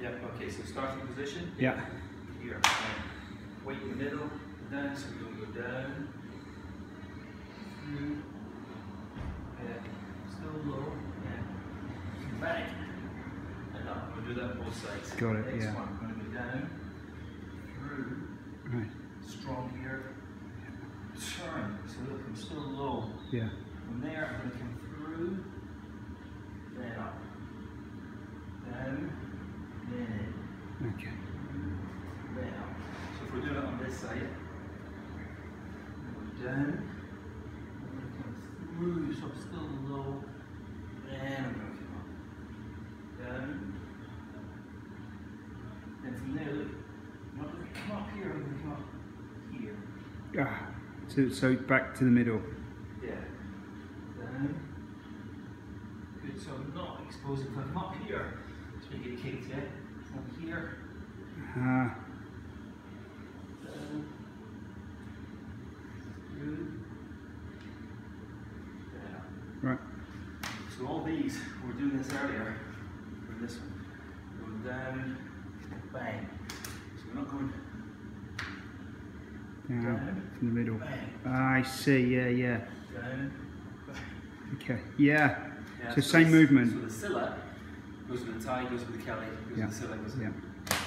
Yeah, okay, so starting position. Yeah. Here. And weight in the middle, down, so we'll go down. Through. Yeah. Still low. Yeah. Back. And up. We'll do that both sides. Got it, Next yeah. one. I'm going to go down. Through. Right. Strong here. Turn. So look, I'm still low. Yeah. From there, I'm going to come through, then up, down, then in, Okay. then. So if we're doing it on this side, go down, I'm going to come through, so I'm still low, then I'm going to come up, down, then from there, look, I'm not going to come up here, I'm going to come up here. Ah. So, so back to the middle. Yeah. Down. Good, so I'm not exposing from up here. So to get kicked, yeah? From here. Ah. Down. Through. Down. Right. So all these, we were doing this earlier. Doing this one. Going down, bang. So we're not going Down Down. from the middle. Ah, I see. Yeah. Yeah. down, bang. Okay. Yeah. Yeah, So same this- movement. So the Silat goes with the Thai, goes with the Kali, goes Yeah. with the Silat, goes with Yeah.